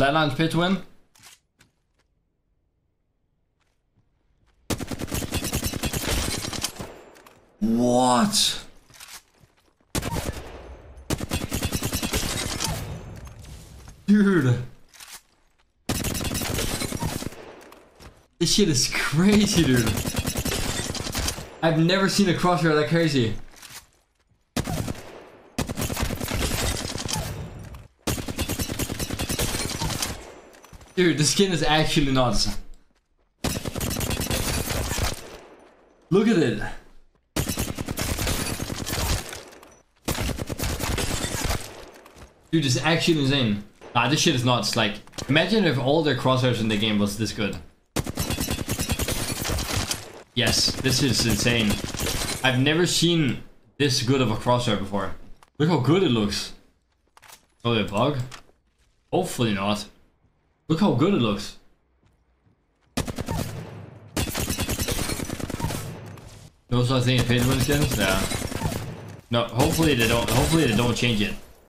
Flatline's pay to win. What? Dude. This shit is crazy, dude. I've never seen a crosshair that crazy. Dude, the skin is actually nuts. Look at it. Dude, it's actually insane. Nah, this shit is nuts. Like, imagine if all the crosshairs in the game was this good. Yes, this is insane. I've never seen this good of a crosshair before. Look how good it looks. Probably a bug? Hopefully not. Look how good it looks. Those are things pay to win skins? Yeah. No, hopefully they don't hopefully they don't change it.